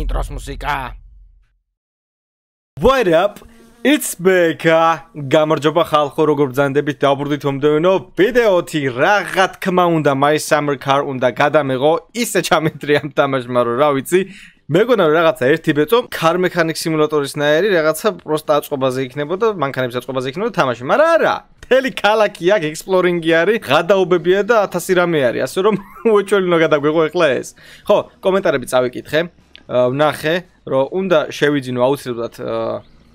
ინტროს მუსიკა. What up? It's Beka. გამარჯობა ხალხო, როგორ ბრძანდებით დაბრუნდით მომდევნო ვიდეოთი. რაღა თქმა უნდა, My Summer Car უნდა გადამეღო. ისე ჩამეტრია თამაშმა რომ რა ვიცი. მეგონა რომ რაღაცა ერთი ბეწო Car Mechanic Simulator-ისნაირი რაღაცა პროსტა აწყობაზე იქნებოდა, მანქანების აწყობაზე იქნებოდა თამაში, მაგრამ არა. თელი ქალაქი აქ ექსპლორინგი არის, გადაობებია და 1000 რამე არის, ასე რომ უეჭველინო გადაგვეღო ეხლა ეს. ხო, კომენტარები წავიკითხე. ვნახე, რომ უნდა შევიძინო აუცილებლად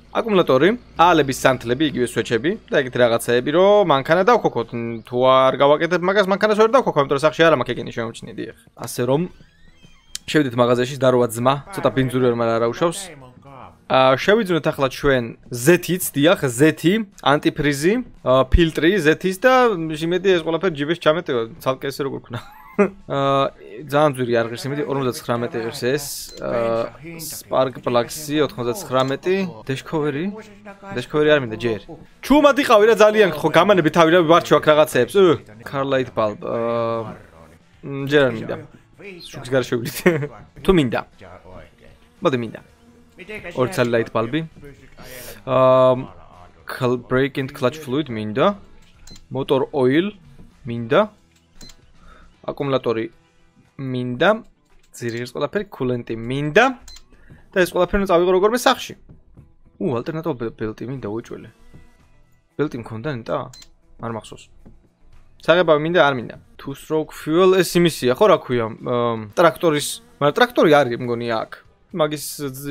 აკუმულატორი, ალების სანთლები, იგივე სვეჩები და ეგეთ რაღაცეები, რომ მანქანა დავქოქოთ. თუ არ გავაკეთებ მაგას, მანქანას ვერ დავქოქო, იმიტომ რომ სახში არ მაქვს ეგენი შემოჩნიდი ახ. ასე რომ შევიდეთ მაღაზიაში, დაროა ძმა, ცოტა ბინძური ვერ მაგრამ არაუშავს. აა შევიძინოთ ახლა ჩვენ Z-იც, დიახ, Z-ი, ანტიფრიზი, ფილტრი Z-ის და იმედი ეს ყველაფერი ჯიბეს ჩამეტევა, ცალკე ესე როგორ ქნა. აა ძალიან ძვირი არ ღირს იმედი 59 ღირს ეს. Spark Plug-ი 99 Dashcover-ი Dashcover-ი არ მინდა ჯერ. ჩუმად იყავი რა ძალიან ხო გამანები თავი რა ვარჩევ აქ რაღაცეებს Carlight Bulb აა ჯერ არ მინდა შუქს გარ შევიდით თუ მინდა. მოდი მინდა. ორი ცალი light bulb-ი აა brake and clutch fluid მინდა. motor oil მინდა. აკუმულატორი მინდა. ძირიღის ყველაფერი კულენტი მინდა. და ეს ყველაფერი წავიღო როგორმე სახში. უ ალტერნატივა ბელტი მინდა უჭველი. ბელტი მქონდა ნეტა არ მახსოვს საღებავი მინდა არ მინდა two stroke fuel ეს იმისია ხო რა ქვია ტრაქტორის მაგრამ ტრაქტორი არის მგონი აქ მაგის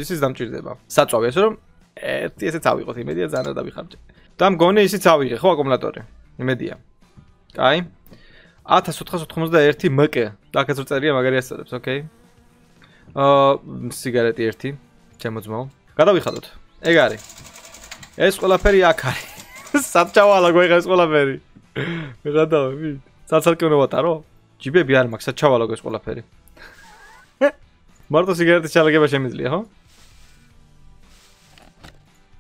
ისიც დამჭირდება საწვავი ასე რომ ერთი ესე წავიღოთ იმედია ძალიან დავიხარჯე და მგონი ისიც ავიღე ხო აკუმულატორი იმედია კაი 1491 მკ. დაკაც წერია მაგარი ასწორებს, ოკეი. აა სიგარეტი ერთი, ჩემო ძმაო. გადავიხადოთ. ეგ არის. ეს ყველაფერი აქ არის. საწავალა გვიღა ეს ყველაფერი. მეგადავი. საცალკე უნდა ვატარო? ჯიბები არ მაქვს, საწავალა გვეს ყველაფერი. მარტო სიგარეტის ჩალაგება შემიძლია, ხო?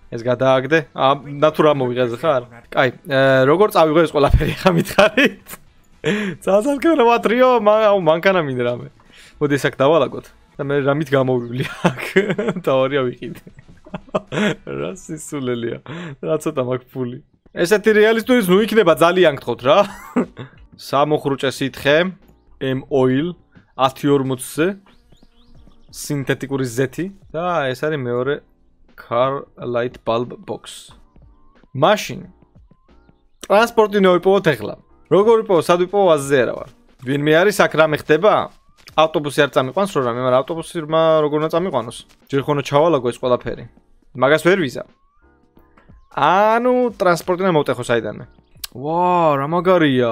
ეს გადააგდე. აა ნატურა მოვიღეზე ხარ? კაი, როგორ წავიღო ეს ყველაფერი ხა მითხარით? ცალსალკე ვატრიო, აუ მანქანა მინდა რამე. მოდი ეს აქ დავალაგოთ და მე რამით გამოვივლი აქ. დავარია ვიყიდე. რა სისულელია. რა ცოტა მაქვს ფული. ესეთი რეალისტური ნუ იქნება ძალიან გთხოვთ რა. სამოხრუჭე სითხე M oil 140-ზე სინთეტიკური ზეთი და ეს არის მეორე car light bulb box. მაშინ ტრანსპორტი ნოიპოვოთ ახლა. როგორ ვიპოვო, სად ვიპოვო, აზზე არა ვარ. ვინმე არის აქ რამე ხდება? ავტობუსი არ წამიყვანს რო რამე, მაგრამ ავტობუსი რა როგორ უნდა წამიყვანოს? ჯერ ხონო ჩავალაგო ეს ყველაფერი. მაგას ვერ ვიზა. ანუ ტრანსპორტი უნდა მოვტეხო საიდანე. ვა, რა მაგარია.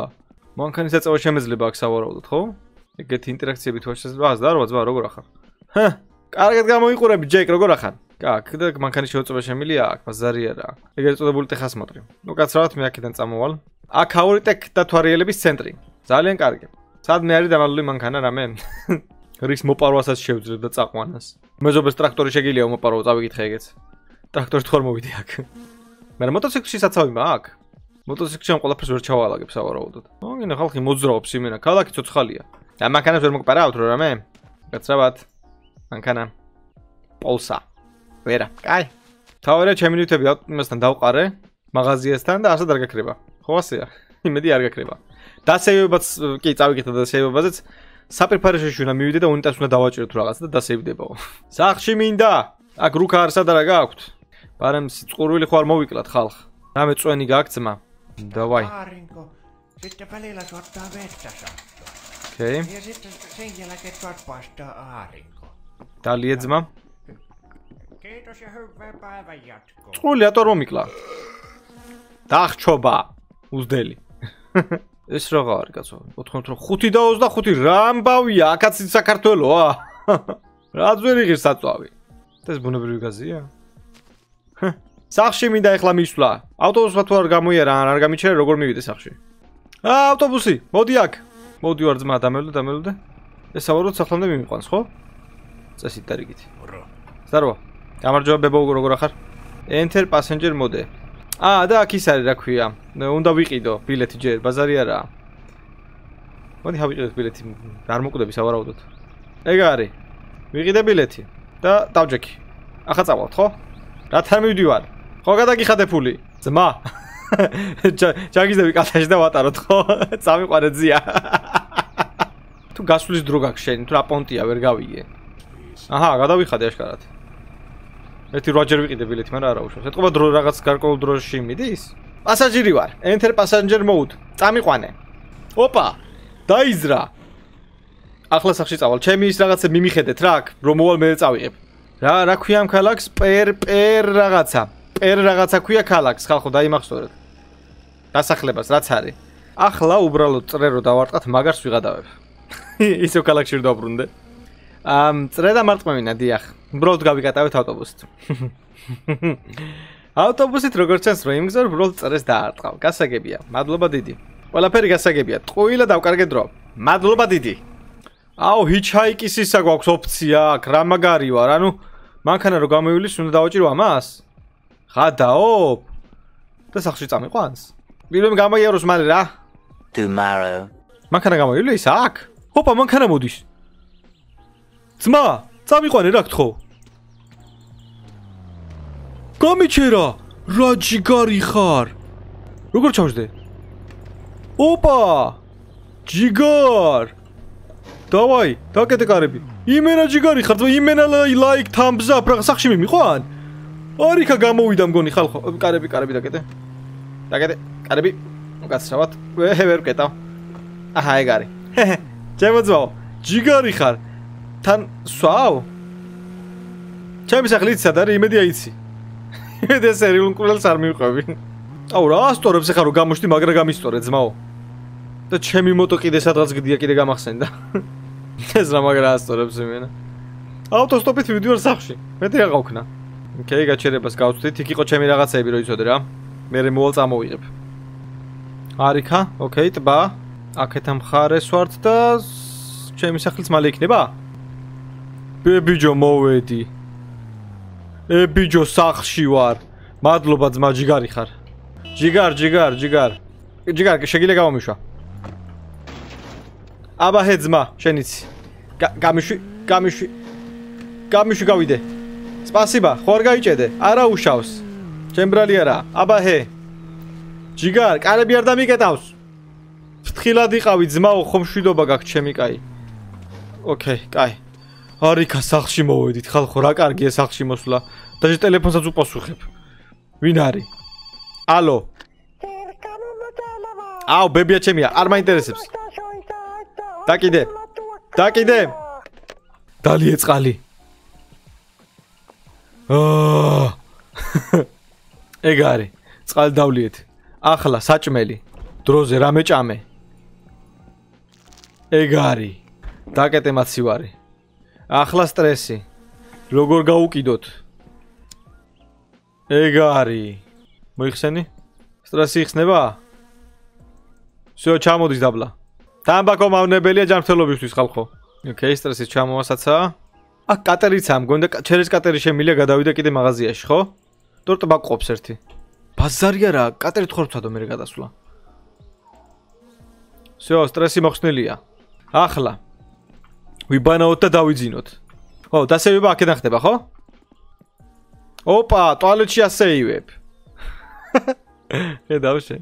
მანქანის აწევა შემეძლება აქ სავარაუდოდ, ხო? ეგეთი ინტერაქციები თუ შეიძლება, ას და რა ზვა, როგორ ახარ? ჰა, კარგად გამოიყურები, ჯეკ, როგორ ახარ? კაკ, და მანქანის შეუწობა შემილია აქ, ბაზარი არა. ეგრეთ წოდებული ტეხას მოტრი. ნუ კაცრავად მე აქედან წამოვალ. აქ აურიტეკ და თვარიელების ცენტრი. ძალიან კარგი. სად მე არის დამალული მანქანა რამე? რის მოპარვასაც შევძლებ და წაყვანას. მეზობეს ტრაქტორი შეგიძლია მოპარვო, წავიკითხე ეგეც. ტრაქტორი თქო მოვიდი აქ. მაგრამ მოტოციკლში საცავი მაქვს. მოტოციკლში ამ ყველაფერს ვერ ჩავალაგებ სავარაუდოდ. მოგინა ხალხი მოძრაობს იმენა, ქალაქი ცოცხალია. და მანქანას ვერ მოგპარავთ რო რამე? კაცრავად. მანქანა. პოლსა. ვერა. კაი. თავარა ჩემი ნივთები იმასთან დავყარე მაღაზიასთან და ასე დაგაკრება. ხო ასეა? იმედი არ გაქრება. დასეივებაც კი წავიკეთე დასეივებაზეც საპირფარეშეში უნდა მივიდე და უნიტას უნდა დავაჭირო თუ რაღაცა და დასეივდებაო. სახში მინდა. აქ რუკა არ სადა რა გაქვთ? პარემ წყურვილი ხო არ მოვიკლათ ხალხ. რამე წვენი გაგცმა. დავაი. არინკო. სიტე პალელა შორტა ვეტა შორტა. ოკეი. ეს ის სენგელა კეთვარ პასტა არინკო. დალიეძმა. კეთო შეჰვე პავაიატკო. წყული ატორ მომიკლა. დახჩობა. უძდელი. ეს რაღა არის კაცო? 95 და 25 რა ამბავია? აქაც საქართველოა? რა ძვერი ღირს აწვავი? ეს ბუნებრივი გაზია? სახში მინდა ეხლა მისვლა. ავტობუსმა თუ არ გამოიარა, არ გამიჩერე, როგორ მივიდე სახში. აა, ავტობუსი, მოდი აქ. მოდი ვარ ძმა, დამევლე, დამევლე. ეს სავარაუდოდ სახლამდე მიმიყვანს, ხო? წესით და რიგით. ზარვა. გამარჯობა ბებო, როგორ ახარ? Enter passenger mode. აა, და აქ ის არის, რა ქვია. უნდა ვიყიდო ბილეთი ჯერ, ბაზარი არაა. მოდი გავიყიდოთ ბილეთი. არ მოკვდები სავარაუდოდ. ეგ არის. ვიყიდე ბილეთი და დავჯექი. ახლა წავალთ, ხო? რათან მივდივარ? ხო გადაგიხადე ფული? ძმა. ჯაგიზდები კაცაში და ვატაროთ, ხო? წამიყვარე ძია. თუ გასვლის დრო გაქვს შენ, თუ რა პონტია ვერ გავიგე. აჰა, გადავიხადე აშკარად. ერთი როჯერ ვიყიდე ბილეთი, მაგრამ არა უშავს. ეთყობა დრო რაღაც გარკვეულ დროში მიდის? პასაჟირი ვარ. enter passenger mode. წამიყვანე. ოპა. დაიზრა. ახლა სახში წავალ. ჩემი ის რაღაცა მიმიხედეთ რა, რომ მოვალ მე წავიღებ. რა, რა ქვია ამ ქალაქს? პერ პერ რაღაცა. პერ რაღაცა ქვია ქალაქს, ხალხო, დაიმახსოვრეთ. დასახლებას რაც არის. ახლა უბრალოდ წრე რო დავარტყათ, მაგარს ვიღადავებ. ისო ქალაქში რო დაბრუნდე. ამ წრე და მარტყმევინა, დიახ. უბრალოდ გავიკატავეთ ავტობუსით. ავტობუსით როგორც წეს რო იმგზავარ, უბრალოდ წრეს დაარტყავ. გასაგებია. მადლობა დიდი. ყველაფერი გასაგებია. ტყუილა დავკარგე დრო. მადლობა დიდი. აუ, ჰიჩჰაიკის ისა გვაქვს ოფცია, აქ რა მაგარი ვარ, ანუ მანქანა რო გამოვილის, უნდა დავაჭირო ამას? ხადაო? და სახში წამიყვანს? ვირემ გამოიაროს მალე რა? tomorrow მანქანა გამოილის აქ? ოპა, მანქანა მოდის. ძმა, წამიყვანე რა გთხოვ? გამიჩერა, რა ჯიგარი ხარ? როგორ ჩავშდე? ოპა! ჯიგარ! დავაი, დაკეთე კარები. იმენა ჯიგარი ხარ, იმენა ლაიქ თამბზა, რა სახში მიმიყვან? არიქა გამოვიდა მგონი ხალხო. კარები, კარები დაკეთე. დაკეთე, კარები. უკაცრავად. ვე ვერ ვკეტავ. აჰა, ეგ არის. ჩემო ძმაო, ჯიგარი ხარ. თან სვაო? ჩემი სახლიც სად არის? იმედია იცი. იმედია სერიულ კულელს არ მივყვები. აუ რა ასტორებს ახლა რომ გამოშდი, მაგრა გამისტორე ძმაო. და ჩემი მოტო კიდე სადღაც გდია კიდე გამახსენდა. ეს რა მაგრა ასტორებს იმენა. ავტოსტოპით ვიდეო სახში. მეტი რა გავქნა. ოკეი, გაჩერებას გავწვდით. იქ იყო ჩემი რაღაცები რო იცოდე რა. მე მოვალ წამოვიღებ. არიქა, ოკეი, ტბა. აქეთ ამხარეს ვართ და ჩემი სახლიც მალე იქნება? ბებიჯო მოვედი. ებიჯო სახლში ვარ. მადლობა ძმა ჯიგარი ხარ. ჯიგარ, ჯიგარ, ჯიგარ. ჯიგარ, შეგიძლია გამომიშვა. აბა ჰე ძმა, შენიც. გამიშვი, გამიშვი. გამიშვი გავიდე. სპასიბა, ხო არ გაიჭედე? არა უშავს. ჩემბრალი არა. აბა ჰე. ჯიგარ, კარები არ დამიკეტავს. ფრთხილად იყავი ძმაო, ხომ შვიდობა გაქვს ჩემი კაი. ოკეი, კაი. არიქა სახში მოვედით, ხალხო, რა კარგია სახში მოსვლა. დაჟე ტელეფონსაც უპასუხებ. ვინ არის? ალო. აუ, ბებია ჩემია, არ მაინტერესებს. დაკიდე. დაკიდე. დალიე წყალი. აა. ეგ არის. წყალი დავლიეთ. ახლა საჭმელი. დროზე რა მეჭამე? ეგ არის. დაკეტე მაცივარი. ახლა стресси. როგორ გაუკიდოთ? ეგ არის. მოიხსენი? стресси იხსნება? всё, ჩამოდის დაბლა. თამბაქო მავნებელია ჯანმრთელობისთვის ხალხო. ოკეი, стресси ჩამოვასაცა. აქ კატერიცაა, მგონდა ჩერეს კატერი შემილია გადავიდა კიდე მაღაზიაში, ხო? ტორტა ყოფს ერთი. ბაზარია რა, კატერი თხორცადო მე გადასვლა. всё, стресси მოხსნილია. ახლა ვიბანაოთ და დავიძინოთ. ხო, დასევება აქედან ხდება, ხო? ოპა, ტუალეტში ასეივებ. ხედავ შენ.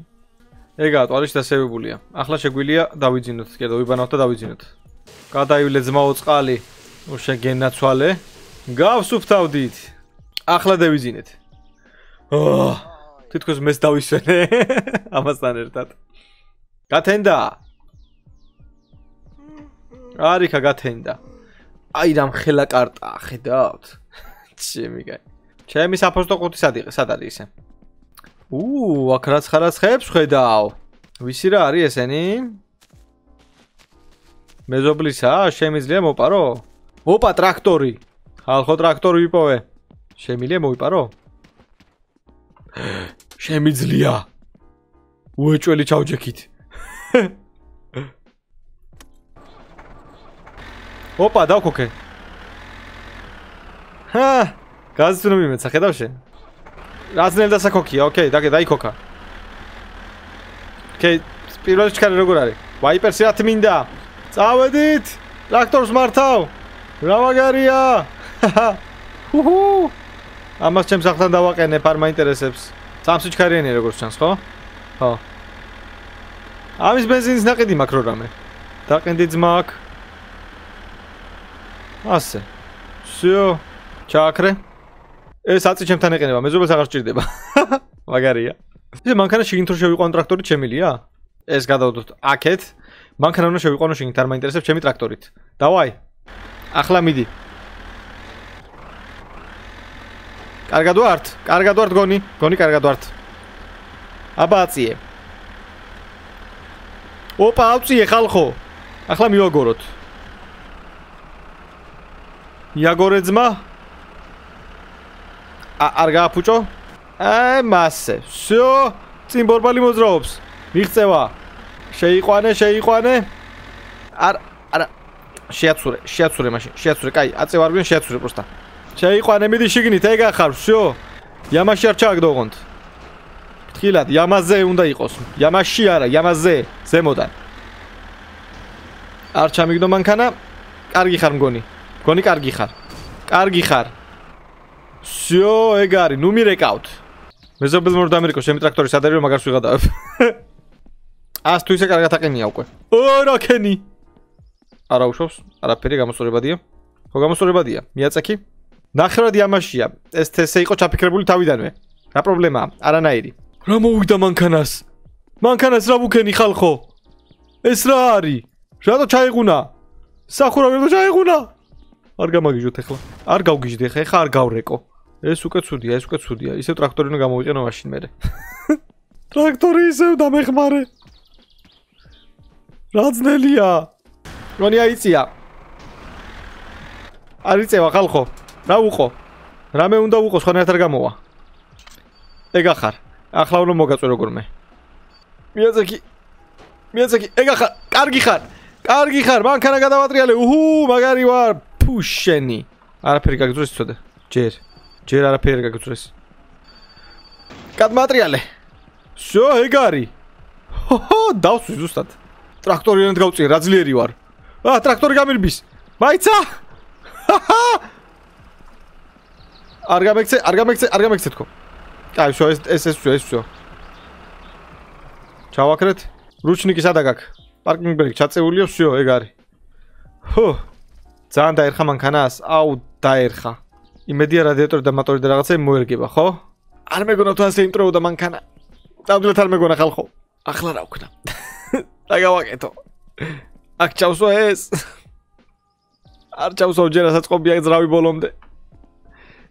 ეგა ტუალეტში დასევებულია. ახლა შეგვიძლია დავიძინოთ, კიდე ვიბანაოთ და დავიძინოთ. გადაივლე ძმაო წყალი. უშე გენაცვალე. გავსუფთავდით. ახლა დავიძინეთ. თითქოს მეს დავისვენე ამასთან ერთად. გათენდა. არიქა გათენდა. აი რამ ხელა კარტა, ხედავთ? ჩემი გაი. ჩემი საფოსტო ყუთი სად იყო? სად არის ისე? უუ, აქ რაც ხარაც ხებს ხედავ. ვისი რა არის ესენი? მეზობლისა, შემიძლია მოპარო? ოპა, ტრაქტორი. ხალხო ტრაქტორი ვიპოვე. შემიძლია მოიპარო? შემიძლია. უეჭველი ჩავჯექით. ოპა, დავქოქე. ჰა, გაზწუნო მიმეცა, ხედავ შენ. რაზნელ დასაქოქია, ოკეი, დაგე დაიქოქა. ოკეი, პირველ ჩქარი როგორ არის? ვაიპერსი რა თმინდა? წავედით! ტრაქტორს მართავ! რა მაგარია! ჰუჰუ! ამას ჩემს ახთან დავაყენებ, არ მაინტერესებს. სამსიჩქარიანია როგორც ჩანს, ხო? ხო. ამის бенზინის ნაყიდი მაქვს რო რამე. დაყენდი ძმა აქ. ასე. всё. ჩააქრე. ეს აწი ჩემთან ეყენება მეზობელს აღარ სჭირდება. მაგარია. ეს მანქანა შეგინთ რომ შევიყვანო ტრაქტორით შემილია ეს გადავდოთ აქეთ. მანქანა უნდა შევიყვანო შეგინთ არ მაინტერესებს ჩემი ტრაქტორით. დავაი. ახლა მიდი. კარგად ვართ კარგად ვართ გონი გონი კარგად ვართ. აბა აწიე. ოპა აწიე ხალხო. ახლა მივაგოროთ. იაგორე ძმა არ გააფუჭო? აი მასე. всё, წიმბორბალი მოძრაობს. მიღწევა. შეიყვანე, შეიყვანე. არ არა შეაცურე, შეაცურე მაშინ, შეაცურე. კაი, აწე ვარ გვინ შეაცურე პროსტა. შეიყვანე, მიდი შიგნით, ეგ ახარ, всё. ямაში არ ჩაგდოღონთ. ფრთხილად, ямაზე უნდა იყოს. ямაში არა, ямაზე, ზემოდან. არ ჩამიგდო მანქანა. კარგი ხარ მგონი. მგონი კარგი ხარ. კარგი ხარ. всё, ეგ არის, ნუ მირეკავთ. მეზობელ მორ დამერიკო შემი ტრაქტორი სადარი რომ მაგარს ვიღადავებ. ას თუ ისე კარგად აყენია უკვე. ო რა ქენი. არა უშვებს, არაფერი გამოსწორებადია. ხო გამოსწორებადია, მიაწექი. ნახევრად იმაშია, ეს თესე იყო ჩაფიქრებული თავიდანვე. რა პრობლემაა? არანაირი. რა მოვიდა მანქანას? მანქანას რა ვუქენი ხალხო? ეს რა არის? რატო ჩაიღუნა? სახურავი რატო ჩაიღუნა? არ გამაგიჟოთ ახლა. არ გავგიჟდი ახლა, ახლა არ გავრეკო. ეს უკვე ცუდია, ეს უკვე ცუდია. ისევ ტრაქტორი უნდა გამოვიყენო მაშინ მე. ტრაქტორი ისევ დამეხმარე. რა ძნელია? რონი აიწია. არიწევა ხალხო. რა უყო? რამე უნდა უყო, სხვანაირად არ გამოვა. ეგ ახარ. ახლა უნდა მოგაწვე როგორ მე. მიაწექი. მიაწექი. ეგ ახარ. კარგი ხარ. კარგი ხარ. მანქანა გადავატრიალე. უჰუ, მაგარი ვარ. ფუშენი. არაფერი გაგძრეს ცოტა. ჯერ. ჯერ არაფერი გაგწრეს. გადმატრიალე. შო ეგარი. ჰო, დავსვი ზუსტად. ტრაქტორი უნდა გავწიე, რა ძლიერი ვარ. აა, ტრაქტორი გამირბის. მაიცა. არ გამექცე, არ გამექცე, არ გამექცე თქო. აი, შო ეს ეს ეს ეს შო. ჩავაქრეთ. რუჩნიკი სადა გაქვს? პარკინგ ბრეიქ ჩაწეულია, შო ეგარი. ჰო. ძალიან დაერხა მანქანას. აუ, დაერხა. იმედია რადიატორი და მოტორი და რაღაცა მოერგება, ხო? არ მეგონა თუ ასე იმტრეოდა მანქანა. დავდროთ არ მეგონა ხალხო. ახლა რა ვქნა? რა გავაკეთო? აქ ჩავსო ეს. არ ჩავსო ჯერასაც ყობია ძრავი ბოლომდე.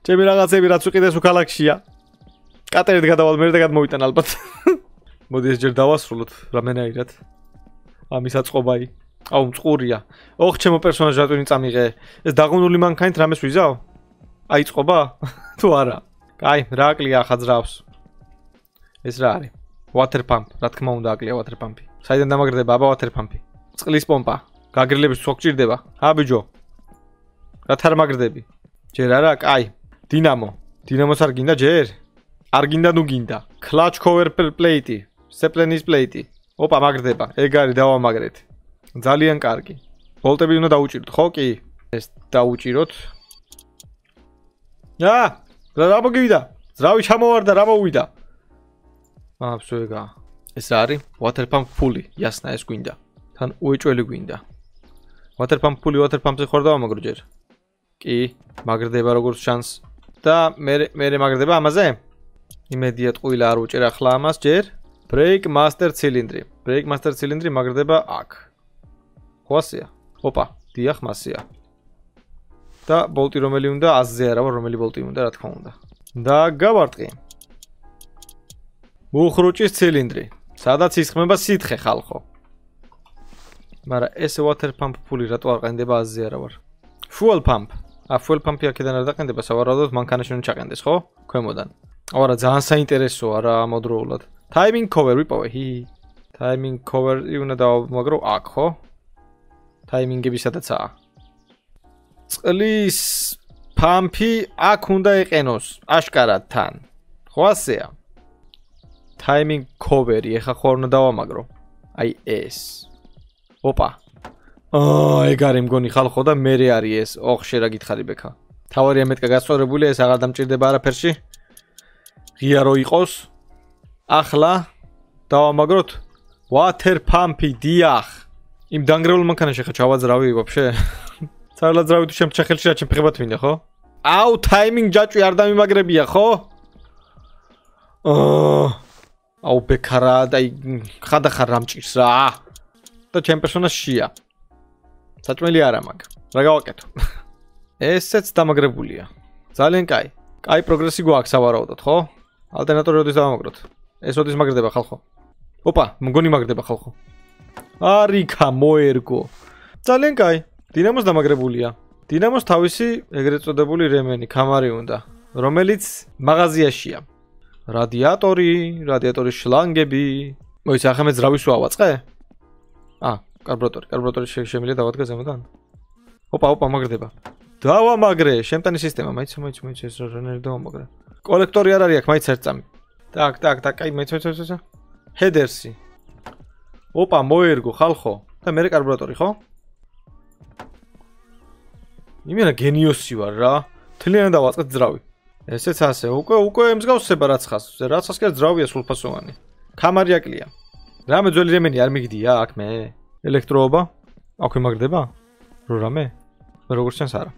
ჩემი რაღაცები რაც უყიდეს უქალაქშია. კატერით გადავალ მე და გადმოვიტან ალბათ. მოდი ეს ჯერ დავასრულოთ რამენაირად. ამის აწყობაი. აუ მწყურია. ოხ ჩემო პერსონაჟი რატომ წამიღე? ეს დაღუნული მანქანით რამეს ვიზავ? აიწყობა? თუ არა? კაი, რა აკლია ხაძრავს? ეს რა არის? water pump, რა თქმა უნდა აკლია water pump-ი. საიდან დამაგრდება აბა water pump-ი? წყლის პომპა. გაგრილების სულ გჭირდება? ა ბიჯო. რა თარ მაგრდები? ჯერ არა, კაი. დინამო. დინამოს არ გინდა ჯერ? არ გინდა ნუ გინდა. clutch cover plate-ი, seplenis plate-ი. ოპა მაგრდება. ეგ არის დავამაგრეთ. ძალიან კარგი. ბოლტები უნდა დაუჭიროთ, ხო კი? ეს დაუჭიროთ. ა რა მოგივიდა? ზრავი ჩამოვარდა, რა მოვიდა? აა, ვსუეგა. ეს არის water pump ფული, ясно, ეს გვინდა. თან უეჭველი გვინდა. water pump ფული, water pump-ზე ხარ დავამაგრო ჯერ. კი, მაგრდება როგორც შანს. და მე მე მაგრდება ამაზე? იმედია ტყუილა არ უჭერ ახლა ამას ჯერ. brake master cylinder. brake master cylinder მაგრდება აქ. ხო ასია? ოპა, დიახ, მასია. და ბოლტი რომელი უნდა აზზე არა რომელი ბოლტი უნდა რა თქმა უნდა. და გავარტყი. უხრუჭის ცილინდრი. სადაც ისხმება სითხე ხალხო. მაგრამ ეს water pump ფული რატო არ ყენდება აზზე არა ვარ. Fuel pump. a fuel pump-ი აქედან არ დაყენდება სავარაუდოდ მანქანაში უნდა ჩაყენდეს ხო? ქვემოდან. არა ძალიან საინტერესოა რა მოდროულად timing cover ვიპოვე ჰი. Timing cover-ი უნდა დავამაგრო აქ ხო? Timing-ები სადაცაა წყლის პამპი აქ უნდა იყენოს აშკარად თან. ხო ასეა. timing cover-ი ეხა ხო უნდა დავამაგრო. აი ეს. ოპა. აა, ეგ არის მგონი ხალხო და მე არის ეს. ოხ, შე რა გითხარი ბექა. თავარია მეტკა გასწორებულია, ეს აღარ დამჭირდება არაფერში. ღია რო იყოს. ახლა დავამაგროთ water pump-ი დიახ. იმ დანგრეულ მანქანაში ხა ჩავაძრავი ვაფშე. ცარლა ძრავი თუ შემ ჩახელში რა ჩემფეხებათ მინდა ხო? აუ, ტაიმინგ ჯაჭვი არ დამიმაგრებია ხო? აა აუ ბეკარა და ხადა ხარ რამჭირს რა. და ჩემ პერსონაჟს შია. საჭმელი არა მაგ. რა გავაკეთო? ესეც დამაგრებულია. ძალიან კაი. კაი პროგრესი გვაქვს ავარაუდოთ, ხო? ალტერნატორი როდის დავამაგროთ? ეს როდის მაგრდება ხალხო? ოპა, მგონი მაგრდება ხალხო. არიქა მოერგო. ძალიან კაი. დინამოს დამაგრებულია. დინამოს თავისი ეგრეთ წოდებული რემენი, კამარი უნდა, რომელიც მაღაზიაშია. რადიატორი, რადიატორის შლანგები. მოიცა ახლა მე ძრავის ვავაწყე? აა, კარბურატორი, კარბურატორი შემიძლია დავადგა ზემოდან? ოპა, ოპა, მაგრდება. დავამაგრე, შემტანი სისტემა, მაიც, მაიც, მაიც ეს რა რენერი დავამაგრე. კოლექტორი არ არის აქ, მაიც ერთსამი. так, так, так, აი, მაიც, მაიც, მაიც. ჰედერსი. ოპა, მოერგო ხალხო. და მე კარბურატორი, ხო? იმენა გენიოსი ვარ რა. თლიანად დავაწყეთ ძრავი. ესეც ასე, უკვე უკვე ემსგავსება რაცხას. რაცხას კი ძრავია სულფასოვანი. კამარიაკლია. რამე ძველი რემენი არ მიგდია აქ მე? ელექტროობა? აქვე მაგრდება? რო რამე? როგორც ჩანს არა.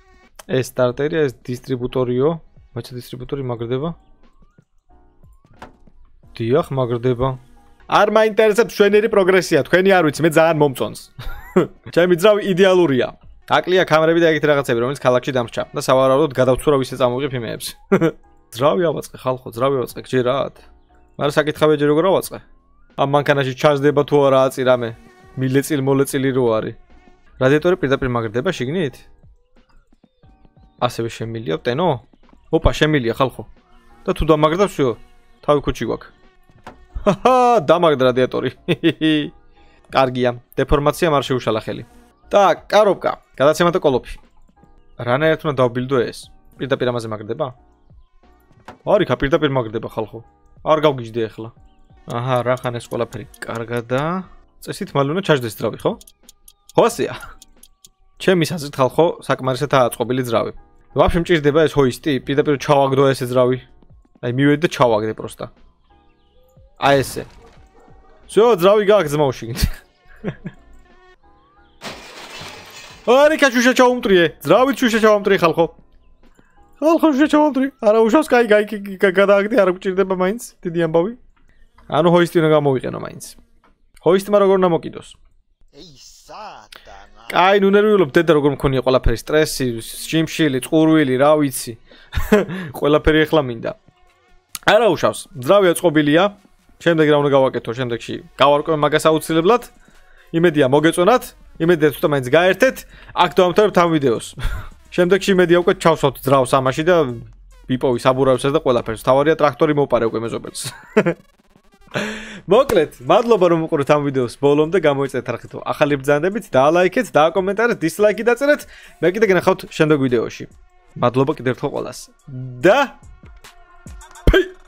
ეს სტარტერია, ეს დისტრიბუტორიო. მაჩა დისტრიბუტორი მაგრდება? დიახ, მაგრდება. არ მაინტერესებს შვენერი პროგრესია, თქვენი არ ვიცი, მე ძალიან მომწონს. ჩემი ძრავი იდეალურია. აკლია კამერები და ეგეთ რაღაცები, რომელიც ქალაქში დამრჩა და სავარაუდოდ გადავცურა ვისე წამოვიღებ იმეებს. ძრავი ავაწყე ხალხო, ძრავი ავაწყე ჯერად. მაგრამ საკითხავე ჯერ როგორ ავაწყე? ამ მანქანაში ჩაჟდება თუ არა აწი რამე. მილეწილ მოლეწილი რო არის. რადიატორი პირდაპირ მაგრდება შიგნით? ასევე შემილია ვტენო? ოპა, შემილია ხალხო. და თუ დამაგრდავსიო, თავი ქუჩი გვაქვს. ჰაჰა, დამაგდა რადიატორი. კარგია, დეფორმაციამ არ შეუშალა ხელი. так, коробка. გადაცემა და კოლოფი. რანაირად უნდა დავბილდო ეს? პირდაპირ ამაზე მაგრდება? არი, ხა პირდაპირ მაგრდება ხალხო. არ გავგიჟდი ახლა. აჰა, რა ხან ეს ყველაფერი? კარგადა. წესით მალე უნდა ჩაჯდეს ძრავი, ხო? ხო ასეა. ჩემი საზრით ხალხო, საკმარისად აწყობილი ძრავი. ვაფშე მჭირდება ეს ჰოისტი? პირდაპირ ჩავაგდო ეს ძრავი. აი, მივედი და ჩავაგდე პროსტა. აი ესე. всё, ძრავი გააგზმაო შიგნით. არიქა შუშა ჩაუმტრიე. ძრავით შუშა ჩაუმტრიე ხალხო. ხალხო შუშა ჩაუმტრიე. არა უშავს კაი კაი გადააგდე არ გჭირდება მაინც დიდი ამბავი. ანუ ჰოისტი უნდა გამოვიყენო მაინც. ჰოისტმა როგორ ნამოკიდოს? ეი სატანა. კაი ნუ ნერვიულობ დედა როგორ მქონია ყველაფერი სტრესი, ჯიმშილი, წყურვილი, რა ვიცი. ყველაფერი ეხლა მინდა. არა უშავს. ძრავია წყობილია. შემდეგ რა უნდა გავაკეთო? შემდეგში გავარკვევ მაგას აუცილებლად. იმედია მოგეწონათ. იმედია თუ მაინც გაერთეთ, აქ დავამთავრებთ ამ ვიდეოს. შემდეგში იმედია უკვე ჩავსვათ ძრავს ამაში და ბიპოვი საბურავსა და ყველაფერს. თავარია ტრაქტორი მოპარე უკვე მეზობელს. მოკლედ, მადლობა რომ უყურეთ ამ ვიდეოს ბოლომდე, გამოიწეთ არხით ახალი ბრძანდებით, დაალაიქეთ, დააკომენტარეთ, დისლაიკი დაწერეთ. მე კიდე გენახავთ შემდეგ ვიდეოში. მადლობა კიდევ ერთხელ ყველას. და ფი